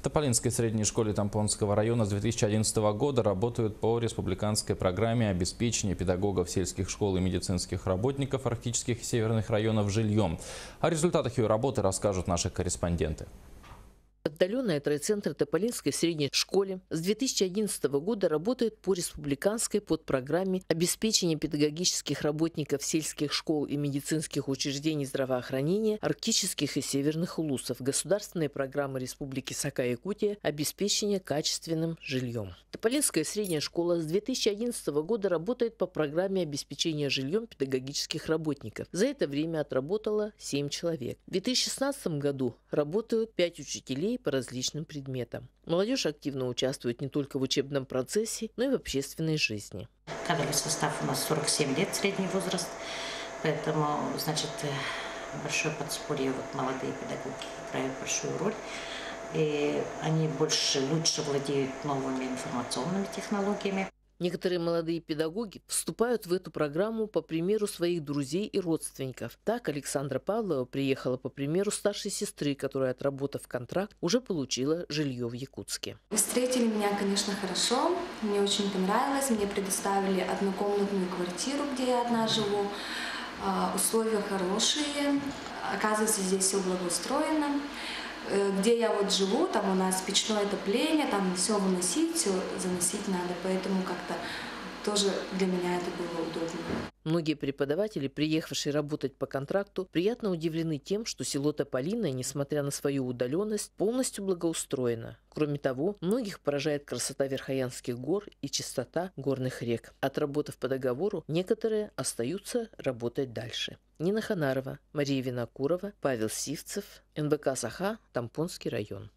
В Тополинской средней школе Тампонского района с 2011 года работают по республиканской программе обеспечения педагогов сельских школ и медицинских работников арктических и северных районов жильем. О результатах ее работы расскажут наши корреспонденты. Отдаленная трайцентр Тополинской средней школе с 2011 года работает по республиканской подпрограмме обеспечения педагогических работников сельских школ и медицинских учреждений здравоохранения арктических и северных улусов государственной программы Республики Сака-Якутия обеспечения качественным жильем. Тополинская средняя школа с 2011 года работает по программе обеспечения жильем педагогических работников. За это время отработало 7 человек. В 2016 году работают 5 учителей учителей по различным предметам. Молодежь активно участвует не только в учебном процессе, но и в общественной жизни. Кадровый состав у нас 47 лет, средний возраст, поэтому, значит, э, большое подспорье, вот молодые педагоги играют большую роль. И они больше, лучше владеют новыми информационными технологиями. Некоторые молодые педагоги вступают в эту программу по примеру своих друзей и родственников. Так Александра Павлова приехала по примеру старшей сестры, которая, отработав контракт, уже получила жилье в Якутске. Встретили меня, конечно, хорошо. Мне очень понравилось. Мне предоставили однокомнатную квартиру, где я одна живу. А, условия хорошие. Оказывается, здесь все благоустроено. Э, где я вот живу, там у нас печное отопление, там все выносить, все заносить надо, поэтому как-то тоже для меня это было удобно. Многие преподаватели, приехавшие работать по контракту, приятно удивлены тем, что село Тополиное, несмотря на свою удаленность, полностью благоустроено. Кроме того, многих поражает красота Верхоянских гор и чистота горных рек. Отработав по договору, некоторые остаются работать дальше. Нина Ханарова, Мария Винокурова, Павел Сивцев, НБК «Саха», Тампонский район.